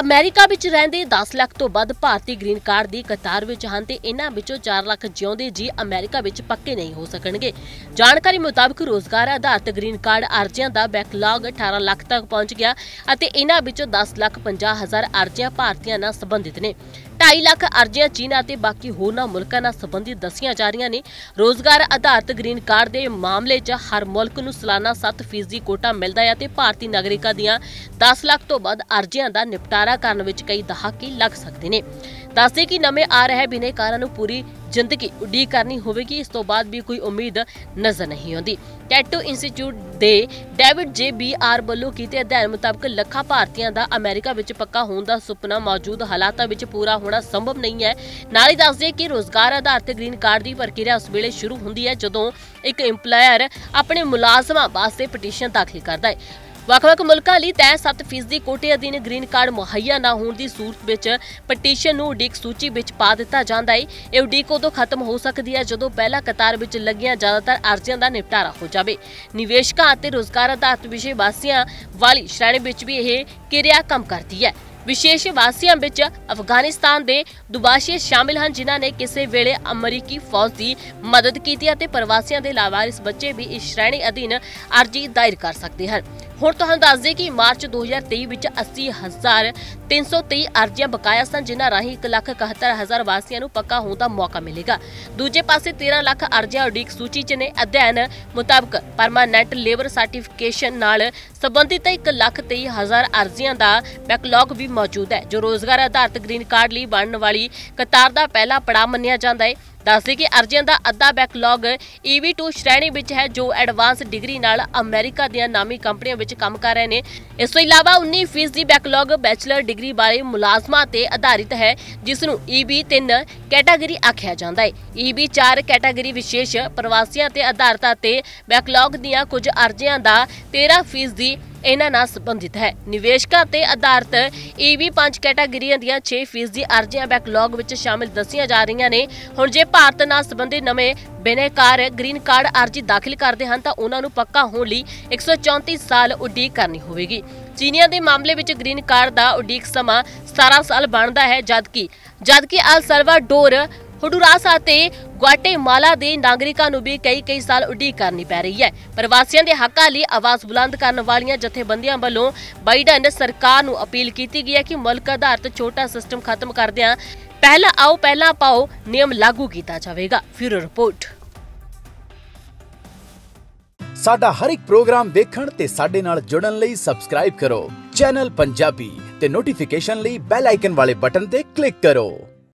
America ਵਿੱਚ ਰਹਿੰਦੇ 10 ਲੱਖ ਤੋਂ ਵੱਧ ਭਾਰਤੀ ਗ੍ਰੀਨ ਕਾਰਡ ਦੀ ਕਤਾਰ ਵਿੱਚ ਹਨ ਤੇ ਇਹਨਾਂ ਵਿੱਚੋਂ 4 ਲੱਖ ਜਿਉਂਦੇ ਜੀ ਅਮਰੀਕਾ ਵਿੱਚ ਪੱਕੇ ਨਹੀਂ ਹੋ ਸਕਣਗੇ। ਜਾਣਕਾਰੀ ਮੁਤਾਬਕ ਰੋਜ਼ਗਾਰ ਆਧਾਰਿਤ ਗ੍ਰੀਨ ਕਾਰਡ ਅਰਜ਼ੀਆਂ ਦਾ ਬੈਕਲੌਗ 18 ਲੱਖ ਤੱਕ ਪਹੁੰਚ ਗਿਆ ਅਤੇ ਇਹਨਾਂ ਵਿੱਚੋਂ 10 ਲੱਖ 50 ਹਜ਼ਾਰ ਅਰਜ਼ੀਆਂ ਭਾਰਤੀਆਂ ਨਾਲ ਸੰਬੰਧਿਤ ਨੇ। 2.5 ਲੱਖ ਅਰਜ਼ੀਆਂ ਚੀਨ ਅਤੇ ਬਾਕੀ ਹੋਰਨਾਂ ਮੁਲਕਾਂ ਨਾਲ ਸੰਬੰਧਿਤ ਦੱਸੀਆਂ ਜਾ ਰਹੀਆਂ ਨੇ। ਰੋਜ਼ਗਾਰ ਆਧਾਰਿਤ ਗ੍ਰੀਨ ਕਾਰਡ ਦੇ ਮਾਮਲੇ 'ਚ ਹਰ ਮੁਲਕ ਨੂੰ ਸਾਲਾਨਾ 7% ਕੋਟਾ ਮਿਲਦਾ ਹੈ ਤੇ ਭਾਰਤੀ ਨਾਗਰਿਕਾਂ ਦੀਆਂ 10 ਲੱਖ ਤੋਂ ਵੱਧ ਅਰਜ਼ੀਆਂ ਦਾ ਨਿਪਟਾਰਾ ਕਰਨ ਵਿੱਚ ਕਈ ਦਹਾਕੇ ਲੱਗ ਸਕਦੇ ਨੇ। ਦੱਸਦੇ ਕਿ ਨਵੇਂ ਆ ਰਹੇ ਬਿਨੇਕਾਰਾਂ ਨੂੰ ਪੂਰੀ ਜ਼ਿੰਦਗੀ ਉਡੀਕ ਕਰਨੀ ਹੋਵੇਗੀ, ਇਸ ਤੋਂ ਬਾਅਦ ਵੀ ਕੋਈ ਉਮੀਦ ਨਜ਼ਰ ਨਹੀਂ ਆਉਂਦੀ। ਟੈਟੂ ਇੰਸਟੀਚਿਊਟ ਦੇ ਡੇਵਿਡ ਜੇ ਬੀ ਆਰ ਵੱਲੋਂ ਕੀਤੇ ਅਧਿਐਨ ਮੁਤਾਬਕ ਲੱਖਾਂ ਭਾਰਤੀਆਂ ਦਾ ਅਮਰੀਕਾ ਵਿੱਚ ਪੱਕਾ ਹੋਣ ਦਾ ਸੁਪਨਾ ਮੌਜੂਦ ਹਾਲਾਤਾਂ ਵਿੱਚ ਪੂਰਾ ਹੋਣਾ ਸੰਭਵ ਨਹੀਂ ਹੈ। ਨਾਲ ਹੀ ਦੱਸਦੇ ਕਿ ਰੋਜ਼ਗਾਰ ਆਧਾਰਿਤ ਗ੍ਰੀਨ ਕਾਰਡ ਦੀ ਪ੍ਰਕਿਰਿਆ ਉਸ ਵੇਲੇ ਸ਼ੁਰੂ ਹੁੰਦੀ ਹੈ, ਜਦੋਂ ਇੱਕ EMPLOYER ਆਪਣੇ ਮੁਲਾਜ਼ਮਾਂ ਵਾਸਤੇ ਪਟੀਸ਼ਨ ਦਾਖਲ ਕਰਦਾ ਹੈ। ਵੱਖ-ਵੱਖ ਮੁਲਕਾਂ ਲਈ ਤੈਅ 7% ਕੋਟੇ ਅਧੀਨ ਗ੍ਰੀਨ ਕਾਰਡ ਮੁਹੱਈਆ ਨਾ ਹੋਣ ਦੀ ਸੂਰਤ ਵਿੱਚ ਪਟੀਸ਼ਨ ਨੂੰ ਉਡੀਕ ਸੂਚੀ ਵਿੱਚ ਪਾ ਦਿੱਤਾ ਜਾਂਦਾ ਹੈ ਇਹ ਉਡੀਕ ਉਦੋਂ ਖਤਮ ਹੋ ਸਕਦੀ ਹੈ ਜਦੋਂ ਪਹਿਲਾ ਕਤਾਰ ਵਿੱਚ ਲੱਗੀਆਂ ਜ਼ਿਆਦਾਤਰ ਅਰਜ਼ੀਆਂ ਦਾ ਨਿਪਟਾਰਾ ਹੋ ਜਾਵੇ। ਨਿਵੇਸ਼ਕਾਂ ਅਤੇ ਰੋਜ਼ਗਾਰ ਆਧਾਰਿਤ ਵਿਸ਼ੇ ਵਾਸੀਆਂ ਵਾਲੀ ਸ਼੍ਰੇਣੀ ਵਿੱਚ ਵੀ ਇਹ ਕਿਰਿਆ ਕੰਮ ਕਰਦੀ ਹੈ। ਵਿਸ਼ੇਸ਼ ਵਾਸੀਆਂ ਵਿੱਚ ਅਫਗਾਨਿਸਤਾਨ ਦੇ ਦੁਬਾਸ਼ੀ ਸ਼ਾਮਿਲ ਹਨ, ਜਿਨ੍ਹਾਂ ਨੇ ਕਿਸੇ ਵੇਲੇ ਅਮਰੀਕੀ ਫੌਜ ਦੀ ਮਦਦ ਕੀਤੀ ਅਤੇ ਪ੍ਰਵਾਸੀਆਂ ਦੇ ਲਾਵਾਰਿਸ ਬੱਚੇ ਵੀ ਇਸ ਸ਼੍ਰੇਣੀ ਅਧੀਨ ਅਰਜ਼ੀ ਦਾਇਰ ਕਰ ਸਕਦੇ ਹਨ। ਹੁਣ ਤੁਹਾਨੂੰ ਦੱਸ ਦਈਏ ਕਿ ਮਾਰਚ 2023 ਵਿੱਚ 80323 ਅਰਜ਼ੀਆਂ ਬਕਾਇਆ ਸਨ, ਜਿਨ੍ਹਾਂ ਰਾਹੀਂ 171000 ਵਾਸੀਆਂ ਨੂੰ ਪੱਕਾ ਹੋਣ ਦਾ ਮੌਕਾ ਮਿਲੇਗਾ। ਦੂਜੇ ਪਾਸੇ 13 ਲੱਖ ਅਰਜ਼ੀਆਂ ਉਡੀਕ ਸੂਚੀ 'ਚ ਨੇ। ਅਧਿਐਨ ਮੁਤਾਬਕ ਪਰਮਾਨੈਂਟ ਲੇਬਰ ਸਰਟੀਫਿਕੇਸ਼ਨ ਨਾਲ ਸੰਬੰਧਿਤ 123000 ਅਰਜ਼ੀਆਂ ਦਾ ਬੈਕਲੌਗ ਵੀ ਮੌਜੂਦ ਹੈ, ਜੋ ਰੋਜ਼ਗਾਰ ਆਧਾਰਿਤ ਗ੍ਰੀਨ ਕਾਰਡ ਲਈ ਬਣਨ ਵਾਲੀ ਕਤਾਰ ਦਾ ਪਹਿਲਾ ਪੜਾਅ ਮੰਨਿਆ ਜਾਂਦਾ ਹੈ। ਦੱਸਦੇ ਕਿ ਅਰਜ਼ੀਆਂ ਦਾ ਅੱਧਾ ਬੈਕਲੌਗ EV2 ਸ਼੍ਰੇਣੀ ਵਿੱਚ ਹੈ, ਜੋ ਐਡਵਾਂਸ ਡਿਗਰੀ ਨਾਲ ਅਮਰੀਕਾ ਦੀਆਂ ਨਾਮੀ ਕੰਪਨੀਆਂ ਵਿੱਚ ਕੰਮ ਕਰ ਰਹੇ ਨੇ। ਇਸ ਤੋਂ ਇਲਾਵਾ 19% ਦੀ ਬੈਕਲੌਗ ਬੈਚਲਰ ਡਿਗਰੀ ਬਾਰੇ ਮੁਲਾਜ਼ਮਾਂ ਤੇ ਆਧਾਰਿਤ ਹੈ, ਜਿਸ ਨੂੰ EB3 ਕੈਟਾਗਰੀ ਆਖਿਆ ਜਾਂਦਾ ਹੈ। EB4 ਕੈਟਾਗਰੀ ਵਿਸ਼ੇਸ਼ ਪ੍ਰਵਾਸੀਆਂ ਤੇ ਆਧਾਰਿਤ ਤੇ ਬੈਕਲੌਗ ਦੀਆਂ ਕੁਝ ਅਰਜ਼ੀਆਂ ਦਾ 13% ਦੀ ਇਹਨਾਂ ਨਾਲ ਸੰਬੰਧਿਤ ਹੈ। ਨਿਵੇਸ਼ਕਾਂ ਤੇ ਆਧਾਰਿਤ EV5 ਕੈਟਾਗਰੀਆਂ ਦੀਆਂ 6% ਦੀ ਅਰਜ਼ੀਆਂ ਬੈਕਲੌਗ ਵਿੱਚ ਸ਼ਾਮਿਲ ਦੱਸੀਆਂ ਜਾ ਰਹੀਆਂ ਨੇ। ਹੁਣ ਜੇ ਭਾਰਤ ਨਾਲ ਸੰਬੰਧਿਤ ਨਵੇਂ ਬਿਨੇਕਾਰ ਗ੍ਰੀਨ ਕਾਰਡ ਅਰਜ਼ੀ ਦਾਖਲ ਕਰਦੇ ਹਨ, ਤਾਂ ਉਹਨਾਂ ਨੂੰ ਪੱਕਾ ਹੋਣ ਲਈ 134 ਸਾਲ ਉਡੀਕ ਕਰਨੀ ਹੋਵੇਗੀ। ਚੀਨੀਆਂ ਦੇ ਮਾਮਲੇ ਵਿੱਚ ਗ੍ਰੀਨ ਕਾਰਡ ਦਾ ਉਡੀਕ ਸਮਾਂ 17 ਸਾਲ ਬਣਦਾ ਹੈ, ਜਦਕਿ ਜਦਕਿ ਅਲ ਸਲਵਾਡੋਰ ਹੁਡੂਰਾਸ ਅਤੇ ਗੁਆਟੇਮਾਲਾ ਦੇ ਨਾਗਰਿਕਾਂ ਨੂੰ ਵੀ ਕਈ ਕਈ ਸਾਲ ਉਡੀਕ ਕਰਨੀ ਪੈ ਰਹੀ ਹੈ। ਪ੍ਰਵਾਸੀਆਂ ਦੇ ਹੱਕਾਂ ਲਈ ਆਵਾਜ਼ ਬੁਲੰਦ ਕਰਨ ਵਾਲੀਆਂ ਜਥੇਬੰਦੀਆਂ ਵੱਲੋਂ ਬਾਈਡਨ ਸਰਕਾਰ ਨੂੰ ਅਪੀਲ ਕੀਤੀ ਗਈ ਹੈ ਕਿ ਮੁਲਕ ਆਧਾਰਿਤ ਛੋਟਾ ਸਿਸਟਮ ਖਤਮ ਕਰਦਿਆਂ ਪਹਿਲਾਂ ਆਓ, ਪਹਿਲਾਂ ਪਾਓ, ਨਿਯਮ ਲਾਗੂ ਕੀਤਾ ਜਾਵੇਗਾ। ਫਿਰ ਰਿਪੋਰਟ। ਸਾਡਾ ਹਰ ਇੱਕ ਪ੍ਰੋਗਰਾਮ ਦੇਖਣ ਤੇ ਸਾਡੇ ਨਾਲ ਜੁੜਨ ਲਈ ਸਬਸਕ੍ਰਾਈਬ ਕਰੋ। ਚੈਨਲ ਪੰਜਾਬੀ ਤੇ ਨੋਟੀਫਿਕੇਸ਼ਨ ਲਈ ਬੈਲ ਆਈਕਨ ਵਾਲੇ ਬਟਨ ਤੇ ਕਲਿੱਕ ਕਰੋ।